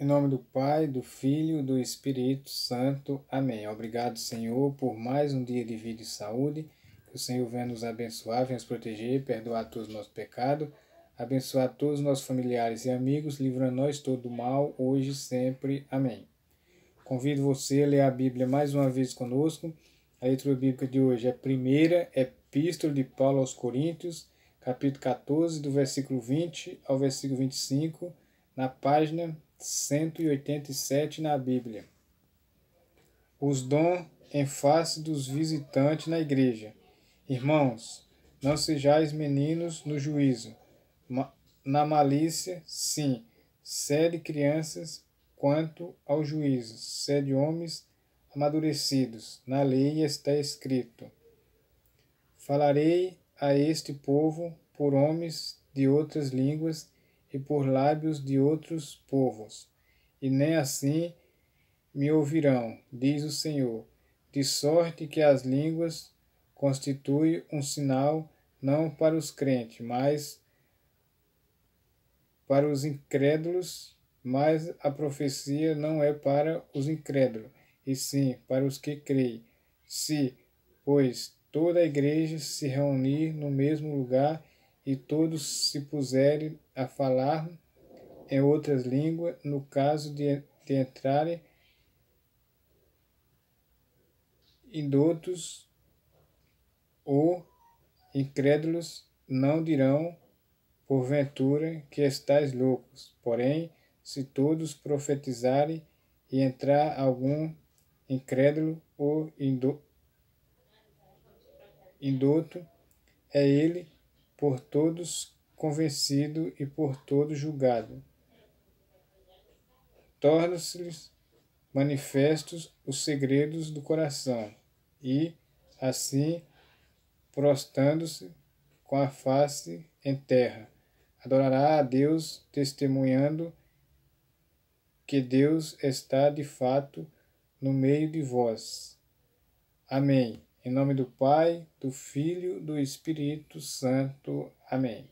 Em nome do Pai, do Filho e do Espírito Santo. Amém. Obrigado, Senhor, por mais um dia de vida e saúde. Que o Senhor venha nos abençoar, venha nos proteger, perdoar todos os nossos pecados, abençoar todos os nossos familiares e amigos, livrando nós todo do mal, hoje e sempre. Amém. Convido você a ler a Bíblia mais uma vez conosco. A leitura bíblica de hoje é a primeira Epístola de Paulo aos Coríntios, capítulo 14, do versículo 20 ao versículo 25, na página 187 na Bíblia. Os dons em face dos visitantes na igreja. Irmãos, não sejais meninos no juízo, na malícia, sim, sede crianças quanto ao juízo, sede homens amadurecidos. Na lei está escrito: Falarei a este povo por homens de outras línguas e por lábios de outros povos, e nem assim me ouvirão, diz o Senhor, de sorte que as línguas constituem um sinal não para os crentes, mas para os incrédulos, mas a profecia não é para os incrédulos, e sim para os que creem. Se, pois, toda a igreja se reunir no mesmo lugar e todos se puserem a falar em outras línguas, no caso de, de entrarem indotos ou incrédulos, não dirão, porventura, que estáis loucos. Porém, se todos profetizarem e entrar algum incrédulo ou indo, indoto, é ele por todos convencido e por todos julgado. Tornam-se-lhes manifestos os segredos do coração, e, assim, prostrando-se com a face em terra, adorará a Deus, testemunhando que Deus está de fato no meio de vós. Amém. Em nome do Pai, do Filho, do Espírito Santo. Amém.